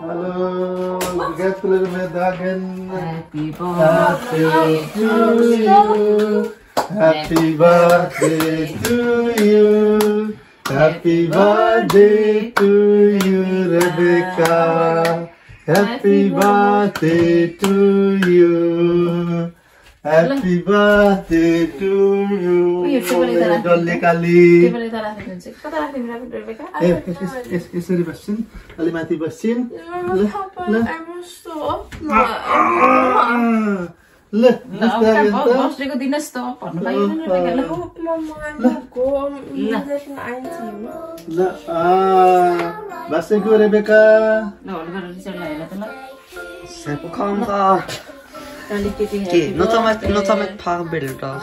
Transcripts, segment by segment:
Hello, congratulations, Happy birthday to you. Happy birthday to you. Happy birthday to you, Rebecca. Happy birthday to you. Happy birthday to you डल्ले काली यसरी बस्छन् अलि माथि बस्छन् ल त भन्नु ल बसेको रेबेका गरेर चाहिँ त ल Dann liegt die litt, okay, nå tar vi et, par bilder.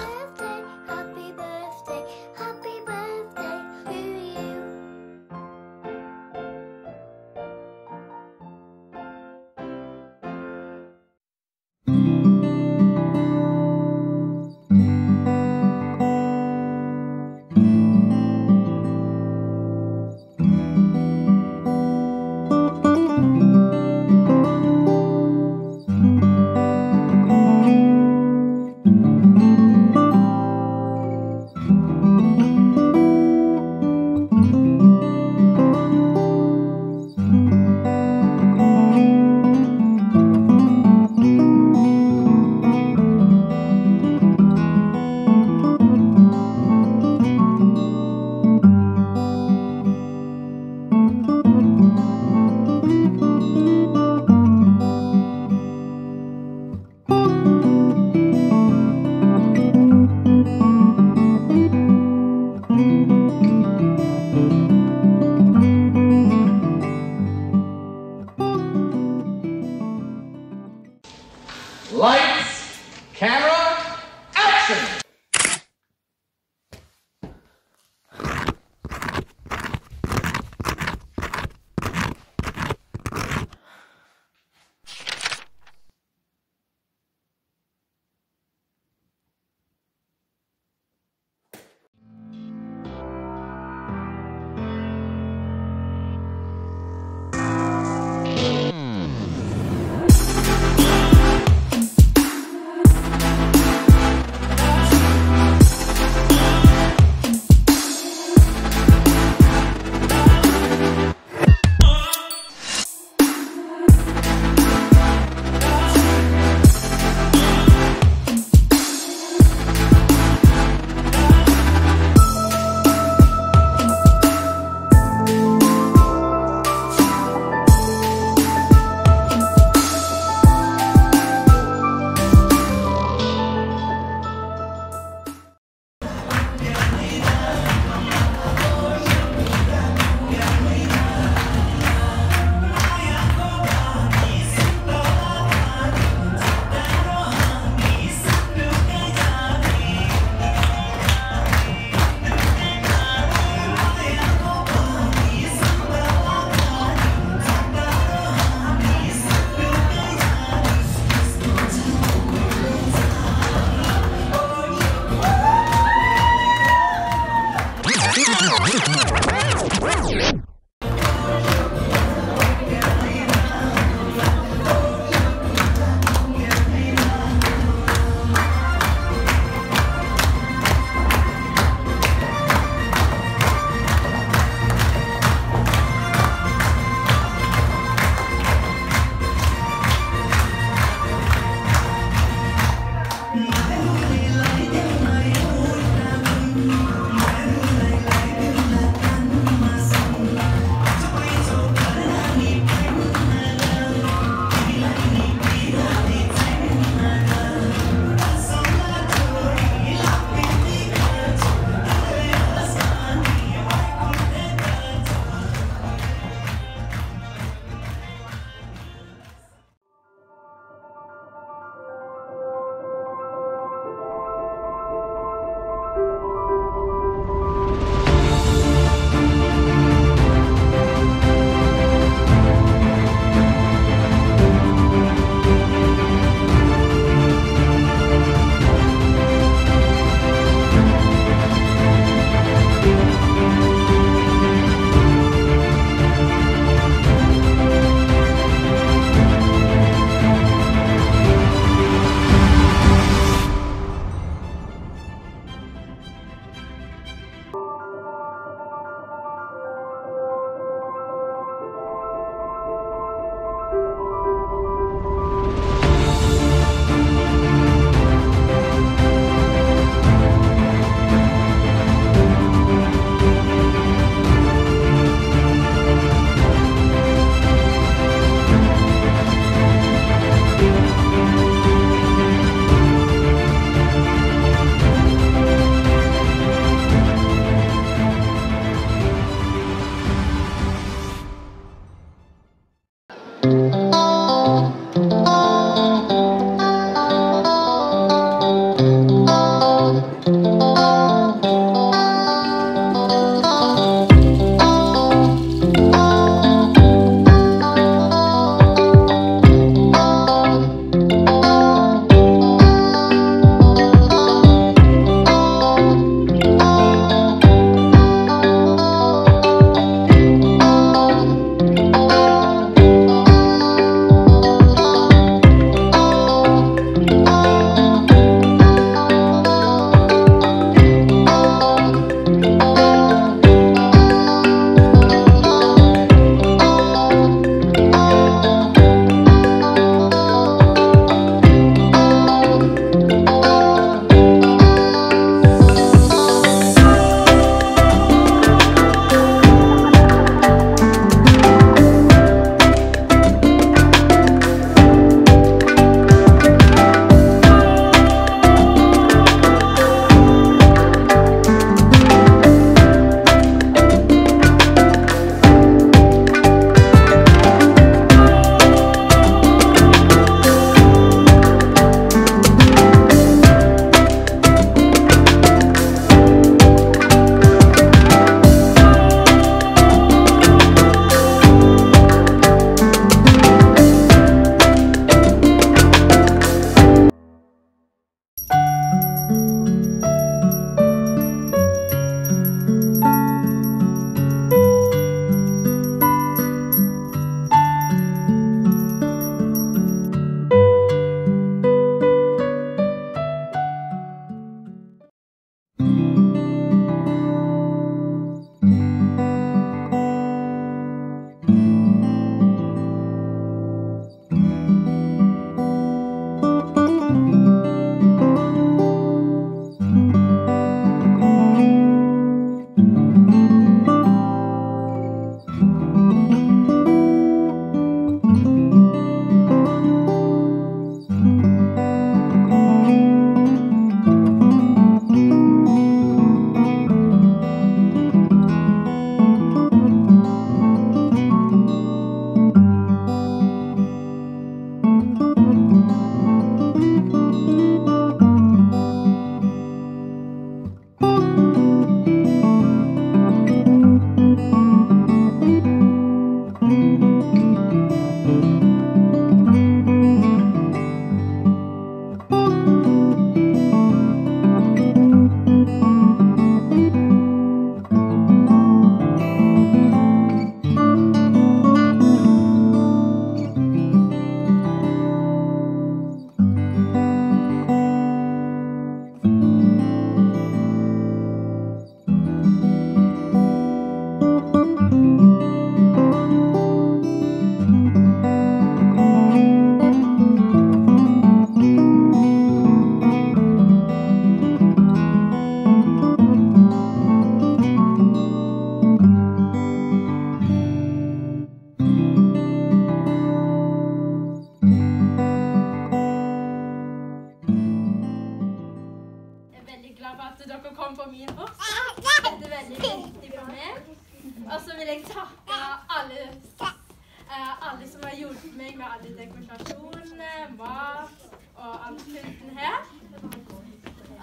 meg med alle dekorasjonene, mat og alt ansikten her.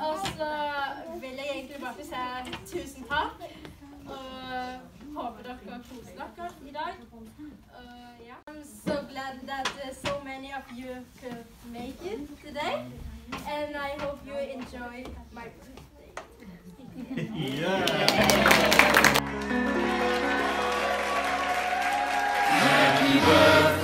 Og så vil jeg egentlig bare si tusen takk. Og håper dere koser dere i dag. Uh, yeah. I'm so glad that so many of you could make it today. And I hope you enjoy my birthday. yeah. Happy birthday.